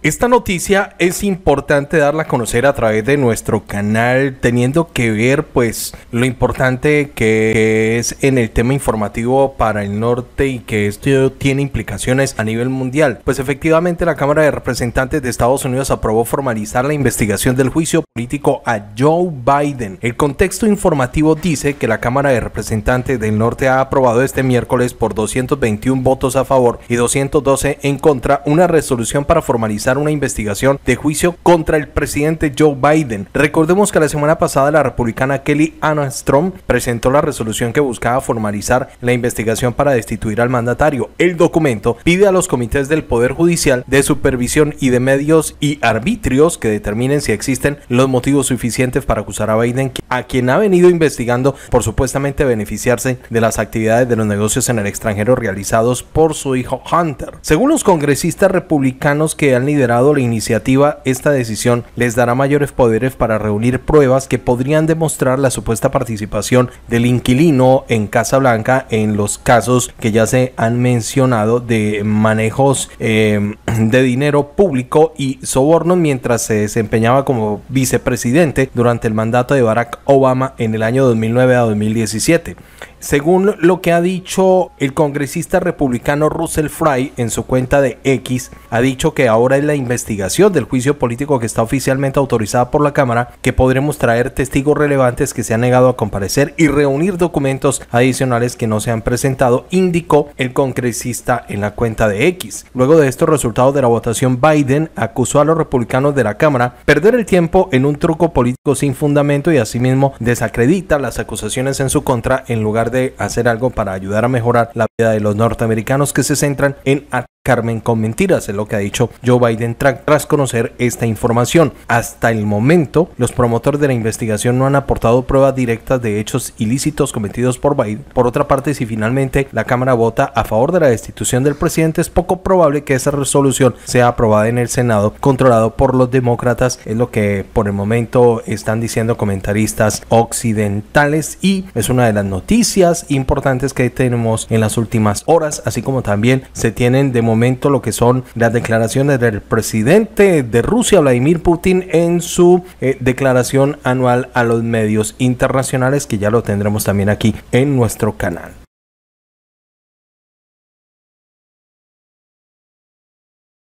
Esta noticia es importante darla a conocer a través de nuestro canal, teniendo que ver pues lo importante que es en el tema informativo para el norte y que esto tiene implicaciones a nivel mundial. Pues efectivamente la Cámara de Representantes de Estados Unidos aprobó formalizar la investigación del juicio político a Joe Biden. El contexto informativo dice que la Cámara de Representantes del Norte ha aprobado este miércoles por 221 votos a favor y 212 en contra una resolución para formalizar una investigación de juicio contra el presidente Joe Biden. Recordemos que la semana pasada la republicana Kelly Armstrong presentó la resolución que buscaba formalizar la investigación para destituir al mandatario. El documento pide a los comités del Poder Judicial de supervisión y de medios y arbitrios que determinen si existen los motivos suficientes para acusar a Biden, a quien ha venido investigando por supuestamente beneficiarse de las actividades de los negocios en el extranjero realizados por su hijo Hunter. Según los congresistas republicanos que han liderado la iniciativa, esta decisión les dará mayores poderes para reunir pruebas que podrían demostrar la supuesta participación del inquilino en Casa Blanca en los casos que ya se han mencionado de manejos eh, de dinero público y sobornos mientras se desempeñaba como vicepresidente durante el mandato de Barack Obama en el año 2009 a 2017. Según lo que ha dicho el congresista republicano Russell Fry en su cuenta de X, ha dicho que ahora es la investigación del juicio político que está oficialmente autorizada por la Cámara, que podremos traer testigos relevantes que se han negado a comparecer y reunir documentos adicionales que no se han presentado, indicó el congresista en la cuenta de X. Luego de estos resultados de la votación, Biden acusó a los republicanos de la Cámara perder el tiempo en un truco político sin fundamento y asimismo desacredita las acusaciones en su contra en lugar de hacer algo para ayudar a mejorar la vida de los norteamericanos que se centran en Carmen con mentiras, es lo que ha dicho Joe Biden tras conocer esta información. Hasta el momento, los promotores de la investigación no han aportado pruebas directas de hechos ilícitos cometidos por Biden. Por otra parte, si finalmente la Cámara vota a favor de la destitución del presidente, es poco probable que esa resolución sea aprobada en el Senado, controlado por los demócratas, es lo que por el momento están diciendo comentaristas occidentales y es una de las noticias importantes que tenemos en las últimas horas, así como también se tienen de lo que son las declaraciones del presidente de Rusia, Vladimir Putin, en su eh, declaración anual a los medios internacionales, que ya lo tendremos también aquí en nuestro canal.